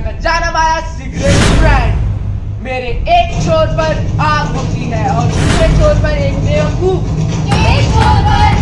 दुनिया का जाना माया सिगरेट ब्रांड मेरे एक छोर पर आग होती है और दूसरे छोर पर एक बेवकूफ़। एक छोर पर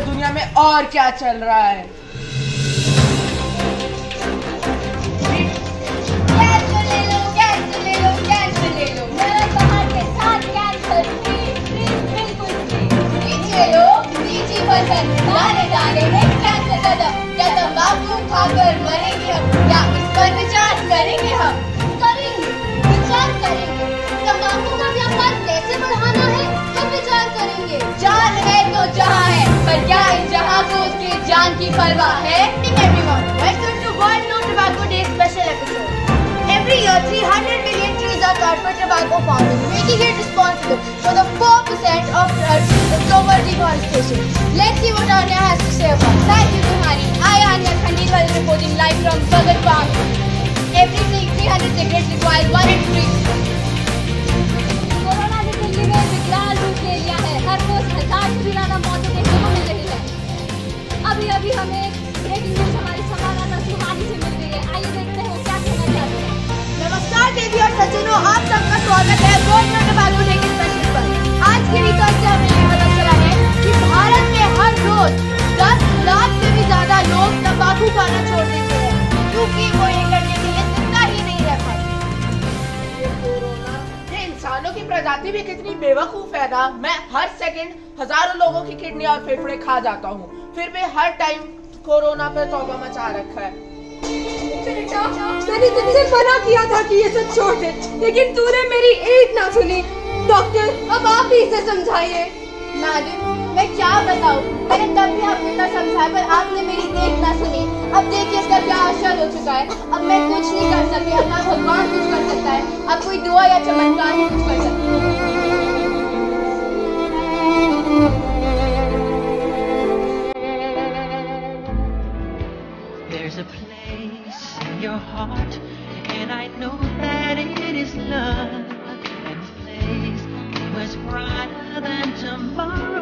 बीज दुनिया में और क्या कैंसर कदम क्या तंबाकू खाकर मरेंगे हम Keepal Wahid. Good everyone. Welcome to World No Tobacco Day special episode. Every year, 300 million trees are cut for tobacco farming, making it responsible for the 4% of global deforestation. Let's see what Anya has to say about it. Thank you, Kumari. I, Anya Khandelwal, reporting live from Southern Park. स्वागत है आज के कि भारत में हर रोज 10 लाख ज़्यादा लोग खाना वो ये के लिए ही नहीं रह इंसानों की प्रजाति भी कितनी बेवकूफ़ है ना, मैं हर सेकंड हज़ारों लोगों की किडनी और फेफड़े खा जाता हूँ। फिर भी हर टाइम कोरोना पे तौबा मचा रखा है। बेटा मैंने तुझसे मना किया था कि ये सब छोड़ दे लेकिन तूने मेरी एक ना सुनी। डॉक्टर अब आप ही इसे समझाइए। मैडम मैं क्या बताऊँ? मैंने तब भी आपको इतना समझाया पर आपने मेरी एक ना सुनी। अब देखिए इसका क्या असर हो चुका है। अब मैं कुछ नहीं कर सकती अब ना भगवान कुछ कर सकता है। अब कोई दुआ या चमत्कार ही कुछ कर सकती a place in your heart, and I know that it is love. And the place much brighter than tomorrow.